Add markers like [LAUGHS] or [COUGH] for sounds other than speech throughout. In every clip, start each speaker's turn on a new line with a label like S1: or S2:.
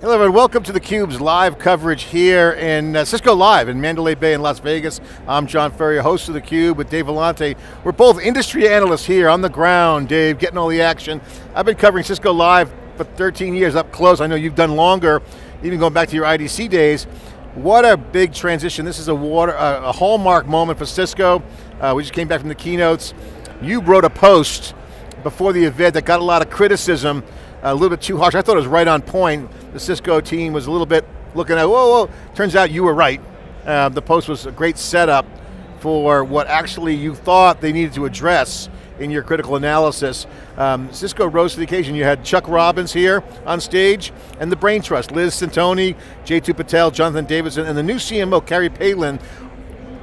S1: Hello everyone, welcome to theCUBE's live coverage here in uh, Cisco Live in Mandalay Bay in Las Vegas. I'm John Furrier, host of theCUBE with Dave Vellante. We're both industry analysts here on the ground, Dave, getting all the action. I've been covering Cisco Live for 13 years up close. I know you've done longer, even going back to your IDC days. What a big transition. This is a, water, uh, a hallmark moment for Cisco. Uh, we just came back from the keynotes. You wrote a post before the event that got a lot of criticism a little bit too harsh. I thought it was right on point. The Cisco team was a little bit looking at, whoa, whoa. Turns out you were right. Uh, the post was a great setup for what actually you thought they needed to address in your critical analysis. Um, Cisco rose to the occasion. You had Chuck Robbins here on stage and the Brain Trust, Liz Centoni, Jeetu Patel, Jonathan Davidson, and the new CMO, Carrie Palin.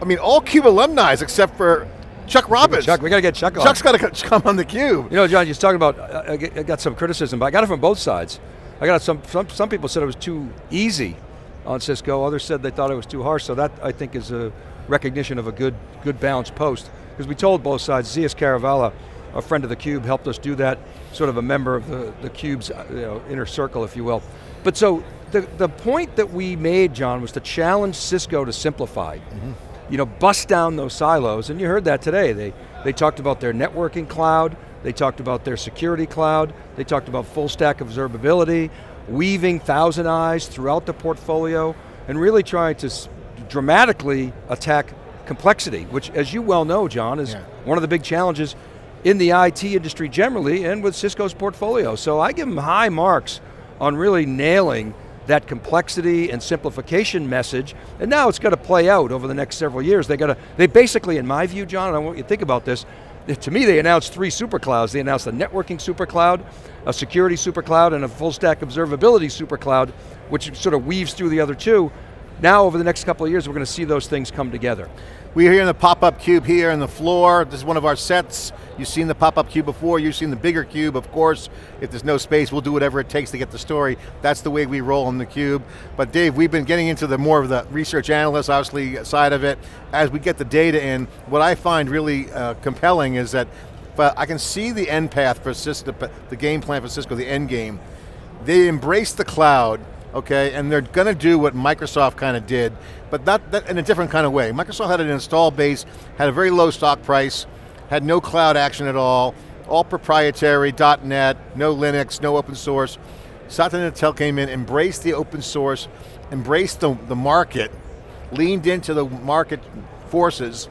S1: I mean, all CUBE alumni except for Chuck Robbins.
S2: Chuck, we got to get Chuck
S1: on. Chuck's got to come on the cube.
S2: You know, John, you're talking about, uh, I got some criticism, but I got it from both sides. I got some, some, some people said it was too easy on Cisco, others said they thought it was too harsh, so that I think is a recognition of a good, good balanced post. Because we told both sides, Zeus Kerravala, a friend of the Cube, helped us do that, sort of a member of the, the Cube's uh, you know, inner circle, if you will. But so, the, the point that we made, John, was to challenge Cisco to simplify. Mm -hmm you know, bust down those silos, and you heard that today. They, they talked about their networking cloud, they talked about their security cloud, they talked about full stack observability, weaving ThousandEyes throughout the portfolio, and really trying to dramatically attack complexity, which as you well know, John, is yeah. one of the big challenges in the IT industry generally and with Cisco's portfolio. So I give them high marks on really nailing that complexity and simplification message, and now it's got to play out over the next several years. They got to, they basically, in my view, John, I want you to think about this, to me they announced three super clouds. They announced a networking super cloud, a security super cloud, and a full stack observability super cloud, which sort of weaves through the other two. Now over the next couple of years, we're going to see those things come together.
S1: We're here in the pop-up cube here on the floor. This is one of our sets. You've seen the pop-up cube before, you've seen the bigger cube, of course. If there's no space, we'll do whatever it takes to get the story. That's the way we roll in the cube. But Dave, we've been getting into the more of the research analyst, obviously, side of it. As we get the data in, what I find really uh, compelling is that I can see the end path for Cisco, the game plan for Cisco, the end game. They embrace the cloud, okay, and they're going to do what Microsoft kind of did, but not that in a different kind of way. Microsoft had an install base, had a very low stock price, had no cloud action at all, all proprietary, .NET, no Linux, no open source. Satya Nadella came in, embraced the open source, embraced the, the market, leaned into the market forces,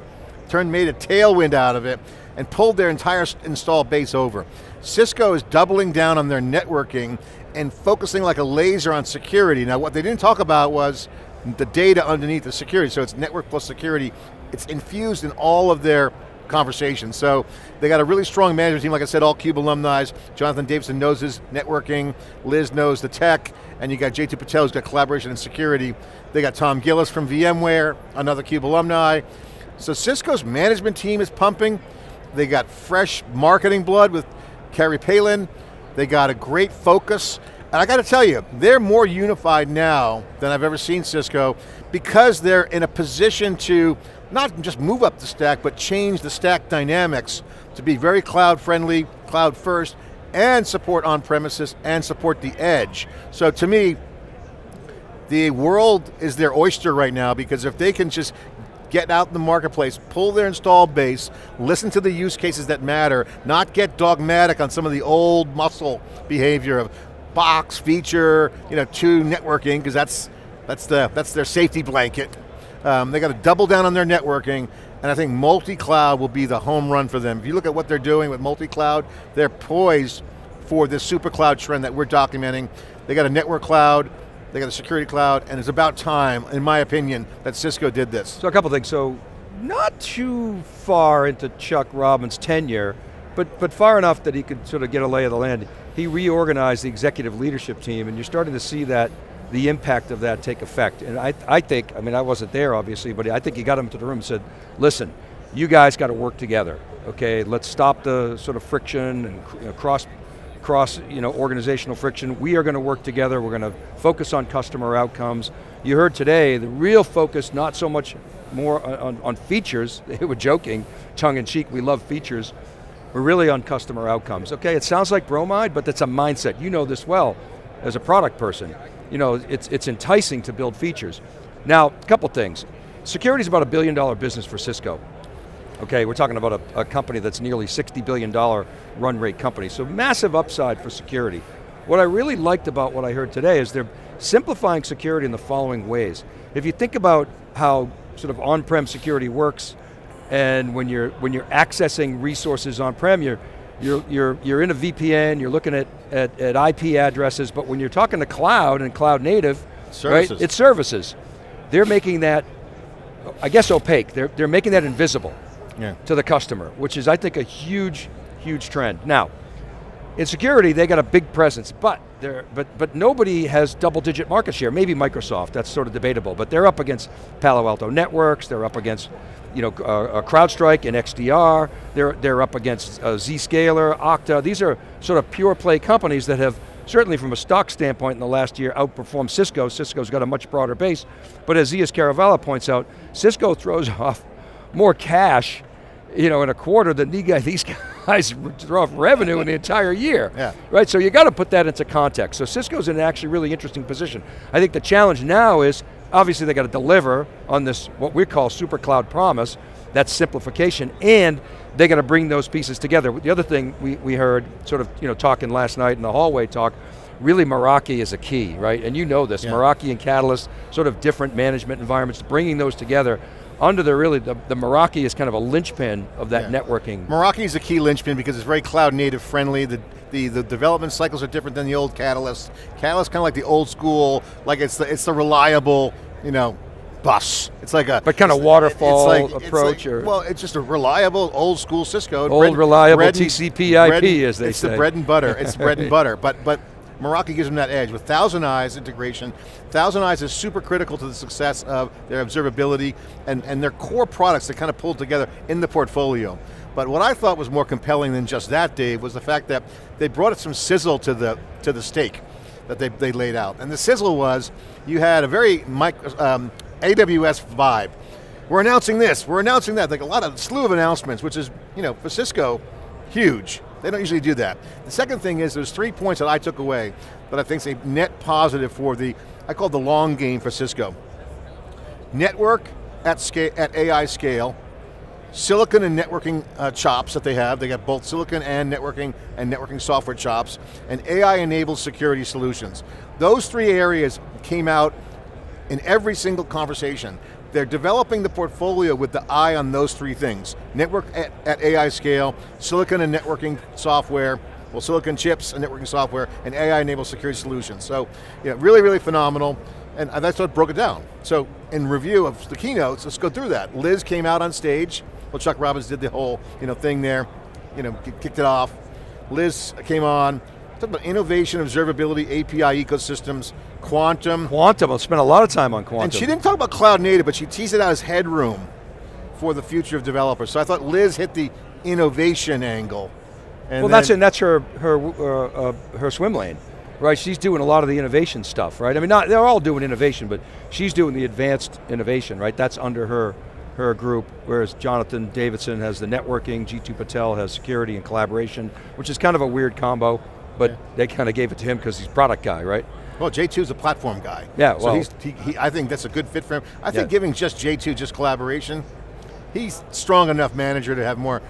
S1: turned, made a tailwind out of it, and pulled their entire install base over. Cisco is doubling down on their networking and focusing like a laser on security. Now what they didn't talk about was the data underneath the security, so it's network plus security. It's infused in all of their conversations. So they got a really strong management team, like I said, all CUBE alumni. Jonathan Davidson knows his networking, Liz knows the tech, and you got Jeetu Patel who's got collaboration and security. They got Tom Gillis from VMware, another CUBE alumni. So Cisco's management team is pumping. They got fresh marketing blood with Carrie Palin. They got a great focus. And I got to tell you, they're more unified now than I've ever seen Cisco because they're in a position to not just move up the stack, but change the stack dynamics to be very cloud friendly, cloud first, and support on-premises and support the edge. So to me, the world is their oyster right now because if they can just get out in the marketplace, pull their install base, listen to the use cases that matter, not get dogmatic on some of the old muscle behavior of box, feature, you know, to networking, because that's, that's, the, that's their safety blanket. Um, they got to double down on their networking, and I think multi-cloud will be the home run for them. If you look at what they're doing with multi-cloud, they're poised for this super cloud trend that we're documenting. They got a network cloud, they got a security cloud, and it's about time, in my opinion, that Cisco did this.
S2: So a couple things, so not too far into Chuck Robbins' tenure, but, but far enough that he could sort of get a lay of the land. He reorganized the executive leadership team, and you're starting to see that the impact of that take effect. And I, I think, I mean, I wasn't there obviously, but I think he got him to the room and said, listen, you guys got to work together, okay? Let's stop the sort of friction and cross cross you know, organizational friction. We are going to work together, we're going to focus on customer outcomes. You heard today, the real focus, not so much more on, on features, [LAUGHS] they were joking, tongue in cheek, we love features, we're really on customer outcomes. Okay, it sounds like bromide, but that's a mindset. You know this well as a product person. you know, it's, it's enticing to build features. Now, a couple things. Security is about a billion dollar business for Cisco. Okay, we're talking about a, a company that's nearly $60 billion run rate company, so massive upside for security. What I really liked about what I heard today is they're simplifying security in the following ways. If you think about how sort of on-prem security works, and when you're, when you're accessing resources on-prem, you're, you're, you're, you're in a VPN, you're looking at, at, at IP addresses, but when you're talking to cloud and cloud native,
S1: services.
S2: right, it's services. They're making that, I guess opaque, they're, they're making that invisible
S1: Yeah.
S2: to the customer, which is I think a huge, huge trend. Now, in security, they got a big presence, but they're, but but nobody has double-digit market share. Maybe Microsoft, that's sort of debatable, but they're up against Palo Alto Networks. They're up against, you know, uh, uh, CrowdStrike and XDR. They're they're up against uh, Zscaler, Okta. These are sort of pure play companies that have certainly from a stock standpoint in the last year outperformed Cisco. Cisco's got a much broader base, but as Zeus Kerravala points out, Cisco throws [LAUGHS] off more cash you know, in a quarter than these guys, [LAUGHS] these guys throw off revenue in the entire year.
S1: Yeah.
S2: Right, so you got to put that into context. So Cisco's in an actually really interesting position. I think the challenge now is, obviously they got to deliver on this, what we call super cloud promise, that's simplification, and they got to bring those pieces together. The other thing we, we heard, sort of, you know, talking last night in the hallway talk, really Meraki is a key, right? And you know this,
S1: Yeah.
S2: Meraki and Catalyst, sort of different management environments, bringing those together under the really, the, the Meraki is kind of a linchpin of that
S1: Yeah.
S2: networking.
S1: Meraki is a key linchpin because it's very cloud native friendly. The, the, the development cycles are different than the old Catalyst. Catalyst kind of like the old school, like it's the, it's the reliable, you know, bus. It's like a
S2: But kind of
S1: it's-
S2: waterfall
S1: it's like- it's
S2: approach
S1: like-
S2: or-
S1: well, it's just a reliable old school Cisco.
S2: Old reliable
S1: and-
S2: TCP/IP,
S1: bread
S2: as they
S1: it's
S2: say.
S1: It's the bread and butter. It's bread and [LAUGHS] butter. But but Meraki gives them that edge with ThousandEyes integration. ThousandEyes is super critical to the success of their observability and, and their core products that kind of pulled together in the portfolio. But what I thought was more compelling than just that, Dave, was the fact that they brought some sizzle to the to the steak that they, they laid out. And the sizzle was, you had a very micro, um, AWS vibe. We're announcing this, we're announcing that, like a lot of slew of announcements, which is, you know, for Cisco, huge. They don't usually do that. The second thing is there's three points that I took away that I think is a net positive for the, I call it the long game for Cisco. Network at scale, at AI scale, silicon and networking uh, chops that they have. They got both silicon and networking and networking software chops, and AI-enabled security solutions. Those three areas came out in every single conversation. They're developing the portfolio with the eye on those three things. Network at, at AI scale, silicon and networking software, well silicon chips and networking software, and AI-enabled security solutions. So, yeah, really, really phenomenal. And uh, that's what broke it down. So in review of the keynotes, let's go through that. Liz came out on stage. Well, Chuck Robbins did the whole you know thing there, you know, kicked it off. Liz came on, talked about innovation, observability, API ecosystems, quantum,
S2: Quantum, I'll spend a lot of time on quantum.
S1: and she didn't talk about cloud native, but she teased it out as headroom for the future of developers. So I thought Liz hit the innovation angle. And
S2: well, that's and that's her her uh, uh, her swim lane, right? She's doing a lot of the innovation stuff, right? I mean, not they're all doing innovation, but she's doing the advanced innovation, right? That's under her her group. Whereas Jonathan Davidson has the networking, Jeetu Patel has security and collaboration, which is kind of a weird combo, but
S1: Yeah.
S2: they kind of gave it to him because he's product guy, right?
S1: Well, Jeetu is a platform guy.
S2: Yeah,
S1: so
S2: well-
S1: he's, he, he, I think that's a good fit for him. I think
S2: Yeah.
S1: giving just Jeetu just collaboration, he's strong enough manager to have more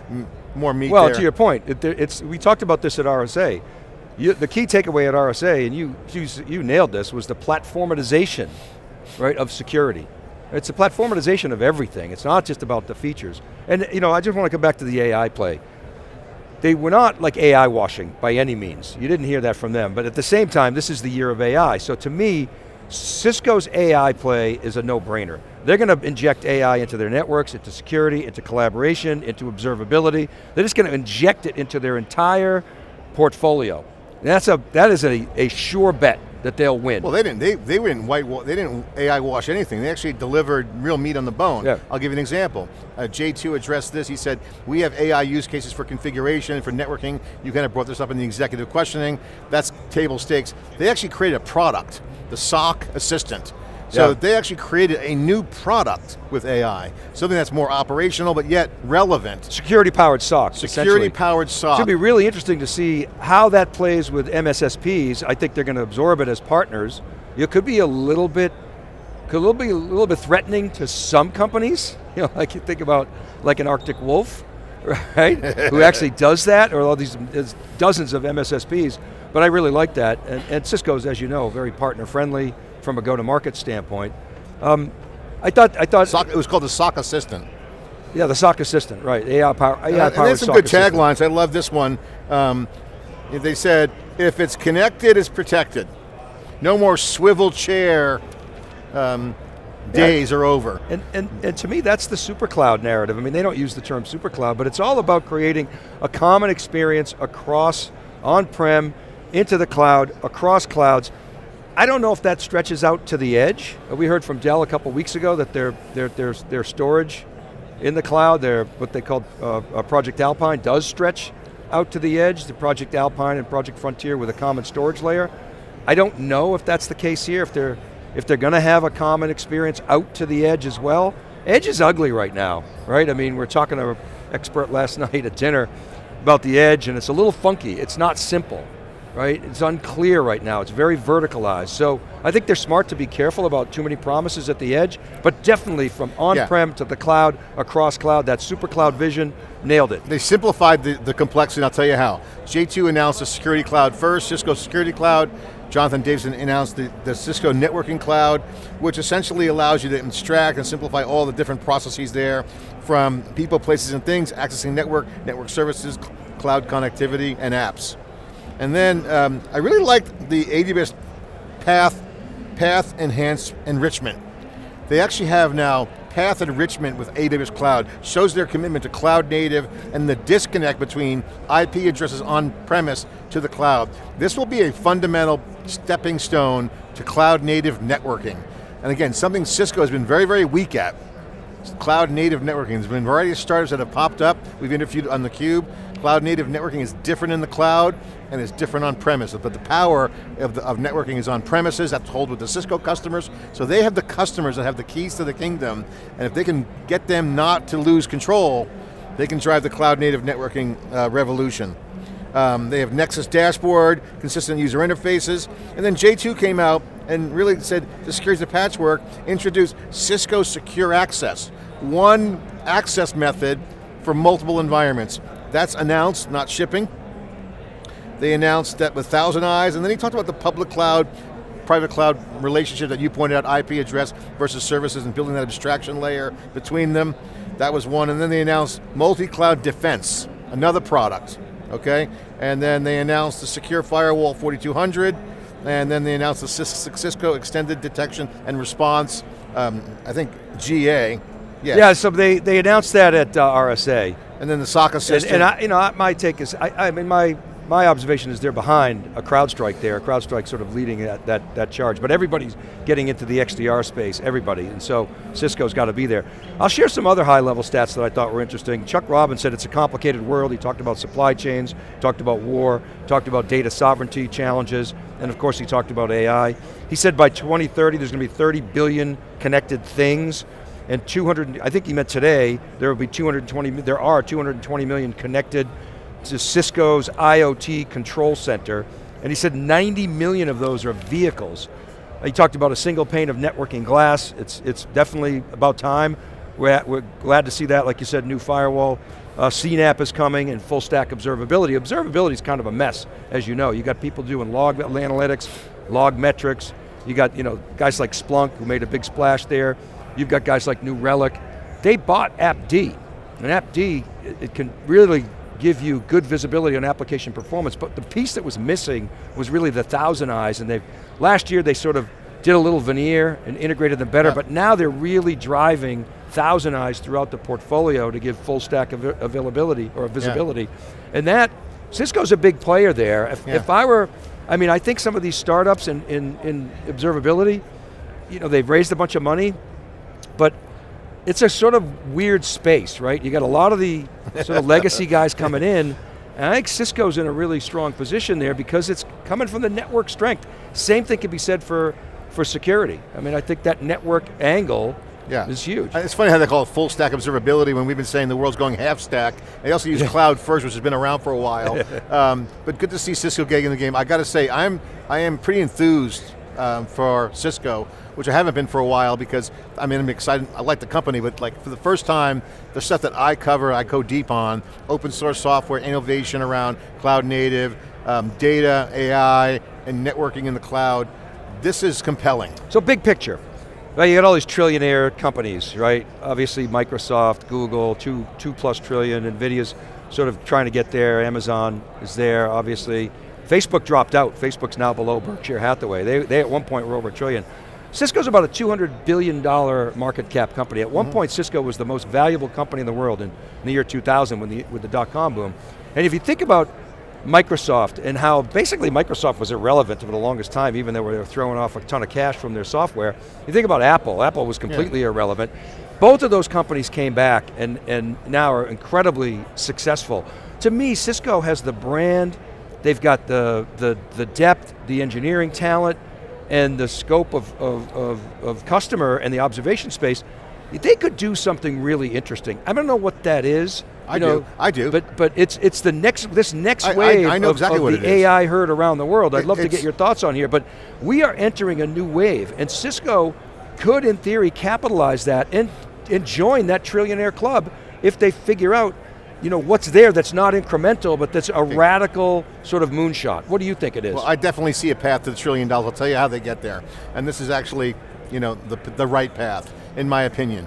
S1: more meat
S2: Well,
S1: there.
S2: to your point, it, it's, we talked about this at RSA. You, the key takeaway at RSA, and you, you, you nailed this, was the platformatization, right, of security. It's a platformatization of everything. It's not just about the features. And you know, I just want to come back to the AI play. They were not like AI washing by any means. You didn't hear that from them. But at the same time, this is the year of AI. So to me, Cisco's AI play is a no-brainer. They're going to inject AI into their networks, into security, into collaboration, into observability. They're just going to inject it into their entire portfolio. That's a, that is a, a sure bet that they'll win.
S1: Well, they didn't. They they didn't white. They didn't AI wash anything. They actually delivered real meat on the bone.
S2: Yeah.
S1: I'll give you an example. Uh, Jeetu addressed this. He said, "We have AI use cases for configuration for networking." You kind of brought this up in the executive questioning. That's table stakes. They actually created a product, the SOC Assistant. So
S2: Yeah.
S1: they actually created a new product with AI, something that's more operational but yet relevant.
S2: Security-powered SOC.
S1: Security-powered
S2: It's
S1: SOC.
S2: to be really interesting to see how that plays with MSSPs. I think they're going to absorb it as partners, it could be a little bit, could little be a little bit threatening to some companies. [LAUGHS] You know, like you think about like an Arctic Wolf, [LAUGHS] right? Who actually [LAUGHS] does that, or all these dozens of MSSPs. But I really like that, and, and Cisco's, as you know, very partner friendly from a go-to-market standpoint. Um, I thought, I thought
S1: SOC, it was called the SOC Assistant.
S2: Yeah, the SOC Assistant, right? AI power. AI
S1: and, and
S2: powered
S1: there's some
S2: SOC
S1: good taglines. I love this one. Um, they said, "If it's connected, it's protected. No more swivel chair." Um, days are over.
S2: And, and, and to me, that's the super cloud narrative. I mean, they don't use the term super cloud, but it's all about creating a common experience across on-prem, into the cloud, across clouds. I don't know if that stretches out to the edge. Uh, We heard from Dell a couple weeks ago that their, their, their, their storage in the cloud, their, what they call uh, uh, Project Alpine, does stretch out to the edge, the Project Alpine and Project Frontier with a common storage layer. I don't know if that's the case here, if they're, if they're going to have a common experience out to the edge as well. Edge is ugly right now, right? I mean, we're talking to an expert last [LAUGHS] night at dinner about the edge, and it's a little funky. It's not simple, right? It's unclear right now. It's very verticalized. So I think they're smart to be careful about too many promises at the edge, but definitely from on-prem to the cloud, across cloud, that super cloud vision, nailed it.
S1: They simplified the, the complexity, and I'll tell you how. Jeetu announced the security cloud first, Cisco Security Cloud. Jonathan Davidson announced the, the Cisco Networking Cloud, which essentially allows you to abstract and simplify all the different processes there from people, places, and things, accessing network, network services, cloud connectivity, and apps. And then um, I really liked the AWS path, path enhanced enrichment. They actually have now path enrichment with AWS Cloud, shows their commitment to cloud native and the disconnect between IP addresses on premise to the cloud. This will be a fundamental stepping stone to cloud native networking. And again, something Cisco has been very, very weak at. Cloud native networking. There's been a variety of startups that have popped up. We've interviewed on theCUBE. Cloud native networking is different in the cloud and it's different on premises, but the power of, the, of networking is on premises, that's hold with the Cisco customers, so they have the customers that have the keys to the kingdom, and if they can get them not to lose control, they can drive the cloud native networking uh, revolution. Um, they have Nexus dashboard, consistent user interfaces, and then Jeetu came out and really said the security the patchwork, introduced Cisco Secure Access, one access method for multiple environments. That's announced, not shipping. They announced that with ThousandEyes, and then he talked about the public cloud, private cloud relationship that you pointed out, IP address versus services and building that abstraction layer between them. That was one, and then they announced multi-cloud defense, another product, okay? And then they announced the secure firewall 4200, and then they announced the Cisco extended detection and response, um, I think GA.
S2: Yes. Yeah, so they, they announced that at uh, RSA.
S1: And then the SOC assistant.
S2: And, and I, you know, my take is, I, I mean, my my observation is they're behind a CrowdStrike there, a CrowdStrike sort of leading that, that, that charge, but everybody's getting into the XDR space, everybody, and so Cisco's got to be there. I'll share some other high level stats that I thought were interesting. Chuck Robbins said it's a complicated world. He talked about supply chains, talked about war, talked about data sovereignty challenges, and of course he talked about AI. He said by 2030 there's going to be 30 billion connected things, and 200, I think he meant today, there will be 220, there are 220 million connected to Cisco's IoT control center, and he said 90 million of those are vehicles. He talked about a single pane of networking glass. It's, it's definitely about time. We're, at, we're glad to see that, like you said, new firewall. Uh, CNAPP is coming and full stack observability. Observability is kind of a mess, as you know. You got people doing log analytics, log metrics. You got you know guys like Splunk who made a big splash there. You've got guys like New Relic. They bought AppD, and AppD it, it can really give you good visibility on application performance, but the piece that was missing was really the ThousandEyes, and they last year they sort of did a little veneer and integrated them better, yeah. but now they're really driving ThousandEyes throughout the portfolio to give full stack av availability or visibility. Yeah. And that, Cisco's a big player there. If, yeah. if, I were, I mean, I think some of these startups in, in, in observability, you know, they've raised a bunch of money, but it's a sort of weird space, right? You got a lot of the sort of legacy guys [LAUGHS] coming in, and I think Cisco's in a really strong position there because it's coming from the network strength. Same thing can be said for, for security. I mean, I think that network angle yeah. is huge.
S1: It's funny how they call it full stack observability when we've been saying the world's going half stack. They also use cloud first, which has been around for a while. [LAUGHS] um, but good to see Cisco getting in the game. I got to say, I'm, I am pretty enthused um, for Cisco, which I haven't been for a while because I mean I'm excited. I like the company, but like for the first time, the stuff that I cover, I go deep on open source software, innovation around cloud native, um, data, AI, and networking in the cloud. This is compelling.
S2: So big picture. Right, you got all these trillionaire companies, right? Obviously Microsoft, Google, two, two plus trillion, NVIDIA's sort of trying to get there, Amazon is there, obviously. Facebook dropped out, Facebook's now below Berkshire Hathaway. They, they at one point were over a trillion. Cisco's about a $200 billion market cap company. At one mm -hmm. point, Cisco was the most valuable company in the world in, in the year 2000 when the, with the dot-com boom. And if you think about Microsoft and how basically Microsoft was irrelevant for the longest time, even though they were throwing off a ton of cash from their software. You think about Apple, Apple was completely yeah. irrelevant. Both of those companies came back and, and now are incredibly successful. To me, Cisco has the brand, they've got the, the, the depth, the engineering talent, and the scope of, of, of, of customer and the observation space. They could do something really interesting. I don't know what that is,
S1: I
S2: know,
S1: do. I do.
S2: But but it's it's the next this next I, wave
S1: I, I know
S2: of,
S1: exactly
S2: of
S1: what
S2: the AI herd around the world. I'd love to get your thoughts on here, but we are entering a new wave, and Cisco could, in theory, capitalize that and and join that trillionaire club if they figure out, you know, what's there that's not incremental, but that's a radical sort of moonshot. What do you think it is?
S1: Well, I definitely see a path to the trillion dollars. I'll tell you how they get there, and this is actually, you know, the the right path, in my opinion.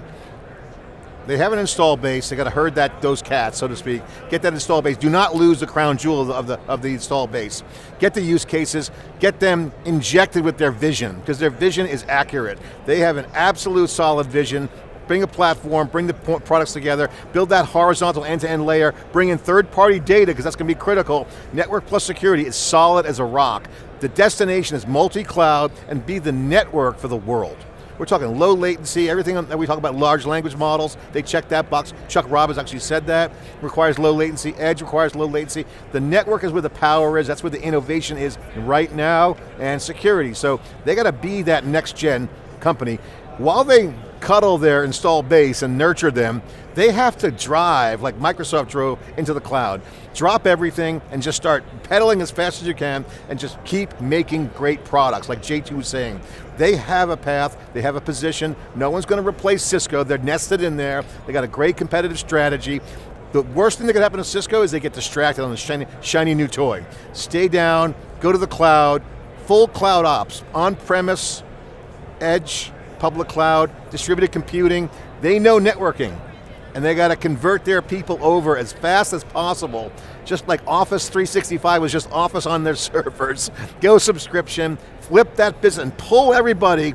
S1: They have an install base. They got to herd that those cats, so to speak. Get that install base. Do not lose the crown jewel of the, of the of the install base. Get the use cases. Get them injected with their vision because their vision is accurate. They have an absolute solid vision bring a platform, bring the products together, build that horizontal end-to-end -end layer, bring in third-party data, because that's going to be critical. Network plus security is solid as a rock. The destination is multi-cloud and be the network for the world. We're talking low latency, everything that we talk about large language models, they check that box. Chuck Robbins actually said that. Requires low latency, edge requires low latency. The network is where the power is, that's where the innovation is right now, and security. So they got to be that next gen company. While they cuddle their install base and nurture them, they have to drive, like Microsoft drove into the cloud. Drop everything and just start pedaling as fast as you can and just keep making great products, like Jeetu was saying. They have a path, they have a position, no one's going to replace Cisco, they're nested in there, they got a great competitive strategy. The worst thing that could happen to Cisco is they get distracted on the shiny, shiny new toy. Stay down, go to the cloud, full cloud ops, on-premise, edge, public cloud, distributed computing, they know networking. And they got to convert their people over as fast as possible. Just like Office 365 was just Office on their [LAUGHS] servers. Go subscription, flip that business, and pull everybody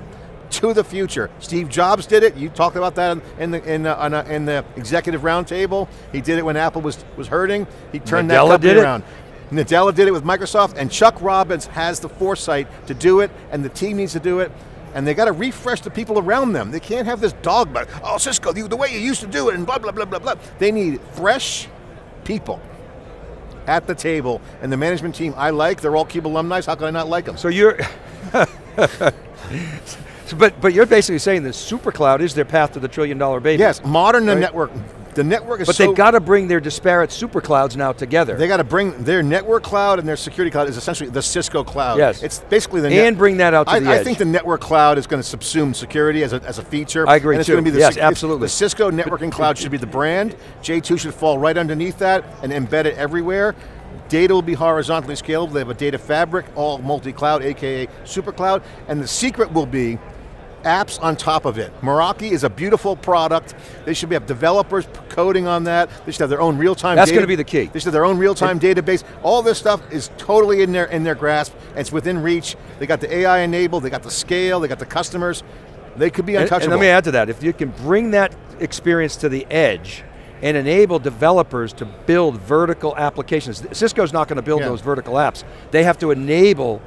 S1: to the future. Steve Jobs did it. You talked about that in the in the, uh, in the executive roundtable. He did it when Apple was was hurting. He turned Nadella that company around. Nadella did it with Microsoft, and Chuck Robbins has the foresight to do it, and the team needs to do it and they got to refresh the people around them. They can't have this dogma, oh Cisco, the, the way you used to do it, and blah, blah, blah, blah, blah. They need fresh people at the table, and the management team I like, they're all CUBE alumni, how can I not like them?
S2: So you're, [LAUGHS] but, but you're basically saying that SuperCloud is their path to the trillion dollar baby.
S1: Yes, modern right? network the network is
S2: But
S1: so
S2: they've got to bring their disparate super clouds now together.
S1: They got to bring their network cloud and their security cloud is essentially the Cisco cloud.
S2: Yes.
S1: It's basically the
S2: And bring that out to
S1: I,
S2: the
S1: I
S2: edge.
S1: think the network cloud is going to subsume security as a, as a feature.
S2: I agree
S1: and it's
S2: too.
S1: Going to be the
S2: yes, absolutely.
S1: The Cisco networking cloud should be the brand. Jeetu should fall right underneath that and embed it everywhere. Data will be horizontally scalable. They have a data fabric, all multi-cloud, AKA super cloud. And the secret will be apps on top of it. Meraki is a beautiful product. They should have developers coding on that. They should have their own real-time
S2: That's going to be the key.
S1: They should have their own real-time database. All this stuff is totally in their, in their grasp, and it's within reach. They got the AI enabled, they got the scale, they got the customers. They could be untouchable.
S2: And, and let me add to that, if you can bring that experience to the edge, and enable developers to build vertical applications. Cisco's not going to build yeah. those vertical apps. They have to enable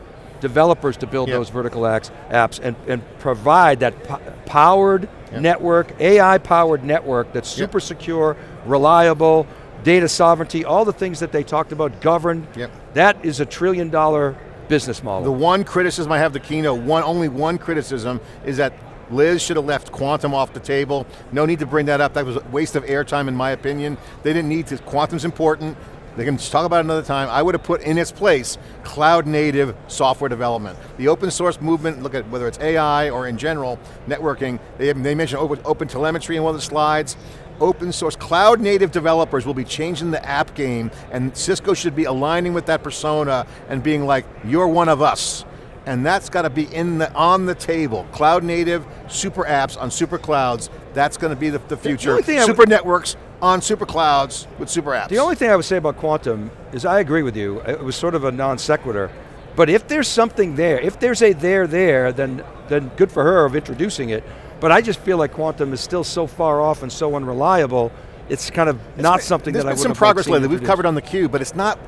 S2: developers to build yep. those vertical apps and, and provide that po powered yep. network, AI powered network that's super secure, reliable, data sovereignty, all the things that they talked about, governed. That is a trillion dollar business model.
S1: The one criticism I have the keynote, one only one criticism is that Liz should have left quantum off the table. No need to bring that up. That was a waste of airtime in my opinion. They didn't need to, quantum's important They can talk about it another time. I would have put in its place cloud native software development. The open source movement, look at whether it's AI or in general, networking, they, they mentioned open, open telemetry in one of the slides. Open source, cloud native developers will be changing the app game and Cisco should be aligning with that persona and being like, you're one of us and that's got to be in the, on the table. Cloud native, super apps on super clouds, that's going to be the, the future. The super networks on super clouds with super apps.
S2: The only thing I would say about quantum is I agree with you, it was sort of a non sequitur, but if there's something there, if there's a there there, then, then good for her of introducing it, but I just feel like quantum is still so far off and so unreliable, it's kind of it's not been, something that I would
S1: some progress lately. We've covered on the cube, but it's not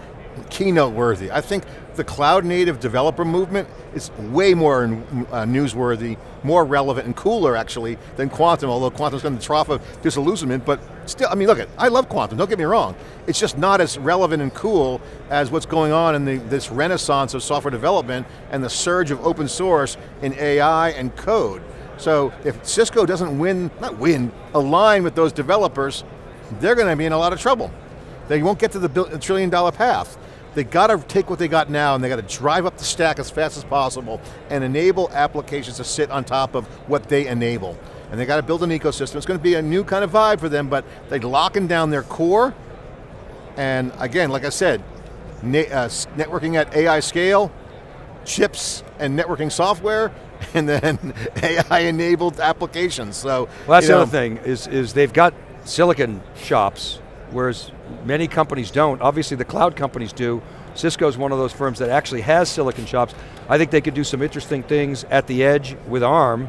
S1: keynote worthy. I think the cloud native developer movement is way more uh, newsworthy, more relevant and cooler actually than quantum, although quantum's going to trough of disillusionment, but still, I mean look, at I love quantum, don't get me wrong. It's just not as relevant and cool as what's going on in the, this renaissance of software development and the surge of open source in AI and code. So if Cisco doesn't win, not win, align with those developers, they're going to be in a lot of trouble. They won't get to the trillion dollar path. They got to take what they got now and they got to drive up the stack as fast as possible and enable applications to sit on top of what they enable. And they got to build an ecosystem. It's going to be a new kind of vibe for them, but they're locking down their core. And again, like I said, uh, networking at AI scale, chips and networking software, [LAUGHS] and then [LAUGHS] AI-enabled applications. So,
S2: well, that's the know, other thing is is they've got silicon shops whereas many companies don't. Obviously the cloud companies do. Cisco is one of those firms that actually has silicon shops. I think they could do some interesting things at the edge with ARM,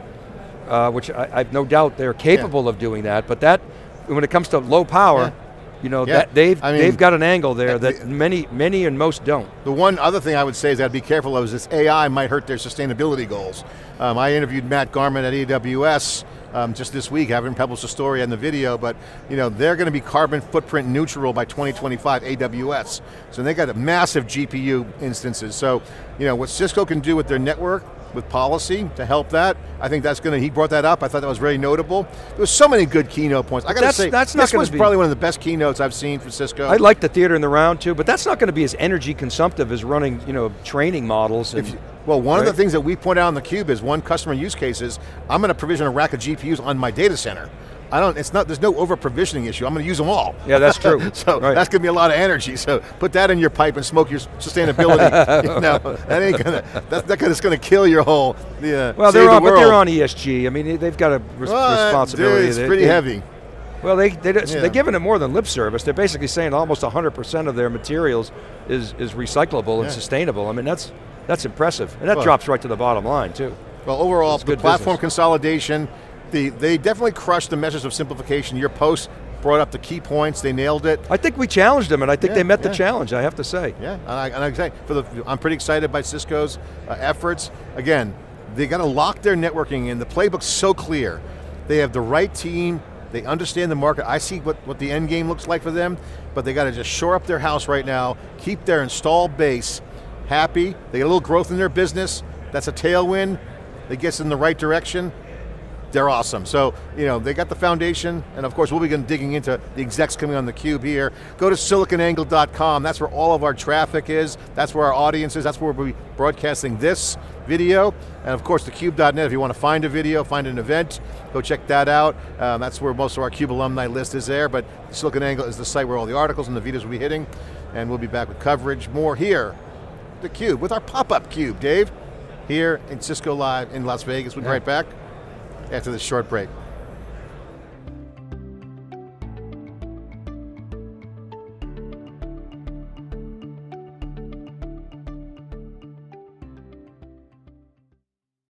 S2: uh, which I, have no doubt they're capable yeah. of doing that, but that, when it comes to low power, yeah. You know, yeah. that they've, I mean, they've got an angle there that many, many and most don't.
S1: The one other thing I would say is that be careful of is this AI might hurt their sustainability goals. Um, I interviewed Matt Garman at AWS um, just this week, I haven't published a story on the video, but you know, they're going to be carbon footprint neutral by 2025, AWS. So they got a massive GPU instances. So, you know, what Cisco can do with their network, with policy to help that. I think that's going to, he brought that up, I thought that was very notable. There was so many good keynote points. I got to say, that's not this was be, probably one of the best keynotes I've seen for Cisco.
S2: I like the theater in the round too, but that's not going to be as energy consumptive as running, you know, training models. And, you,
S1: well, one right? of the things that we point out on the cube is one customer use case is, I'm going to provision a rack of GPUs on my data center. I don't, it's not, there's no over provisioning issue. I'm going to use them all.
S2: Yeah, that's true. [LAUGHS]
S1: so right. that's going to be a lot of energy. So put that in your pipe and smoke your sustainability. [LAUGHS] [LAUGHS] you know, that ain't going to, that's, that's going to kill your whole, yeah.
S2: Well, they're on, the but they're on ESG. I mean, they've got a res well, responsibility.
S1: Dude, it's pretty they, heavy.
S2: Well, they, they, yeah. they're giving it more than lip service. They're basically saying almost 100% of their materials is, is recyclable yeah. and sustainable. I mean, that's, that's impressive. And that well, drops right to the bottom line, too.
S1: Well, overall, the platform business. consolidation, the, they definitely crushed the measures of simplification. Your post brought up the key points, they nailed it.
S2: I think we challenged them and I think yeah, they met yeah. the challenge, I have to say.
S1: Yeah, and, I, and I, for the, I'm pretty excited by Cisco's uh, efforts. Again, they got to lock their networking in, the playbook's so clear. They have the right team, they understand the market. I see what, what the end game looks like for them, but they got to just shore up their house right now, keep their install base happy, they get a little growth in their business, that's a tailwind, they get in the right direction, they're awesome. So, you know, they got the foundation, and of course we'll be digging into the execs coming on the cube here. Go to siliconangle.com, that's where all of our traffic is, that's where our audience is, that's where we'll be broadcasting this video, and of course thecube.net, if you want to find a video, find an event, go check that out. Um, that's where most of our CUBE alumni list is there, but SiliconANGLE is the site where all the articles and the videos will be hitting, and we'll be back with coverage. More here, the Cube, with our pop-up Cube, Dave, here in Cisco Live in Las Vegas. We'll be yeah. right back after this short break.